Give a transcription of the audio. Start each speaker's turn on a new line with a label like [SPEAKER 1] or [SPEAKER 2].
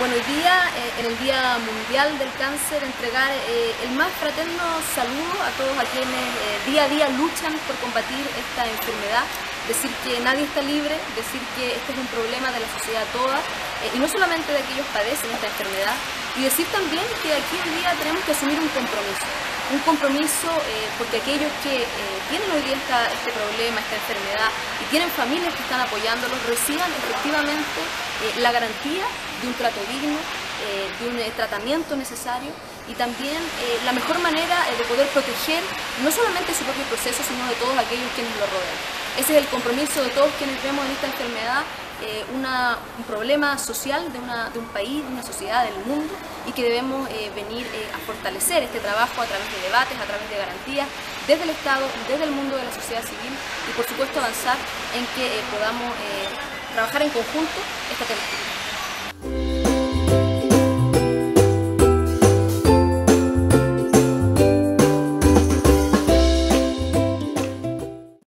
[SPEAKER 1] Bueno, hoy día, eh, en el Día Mundial del Cáncer, entregar eh, el más fraterno saludo a todos a quienes eh, día a día luchan por combatir esta enfermedad, decir que nadie está libre, decir que este es un problema de la sociedad toda, y no solamente de aquellos que padecen esta enfermedad, y decir también que aquí hoy día tenemos que asumir un compromiso, un compromiso porque aquellos que tienen hoy día este problema, esta enfermedad, y tienen familias que están apoyándolos, reciban efectivamente la garantía de un trato digno, eh, de un eh, tratamiento necesario y también eh, la mejor manera de poder proteger no solamente su propio proceso, sino de todos aquellos quienes lo rodean. Ese es el compromiso de todos quienes vemos en esta enfermedad un problema social de, un país, de una sociedad, del mundo y que debemos venir a fortalecer este trabajo a través de debates, a través de garantías, desde el Estado, desde el mundo de la sociedad civil y por supuesto avanzar en que podamos trabajar en conjunto esta temática.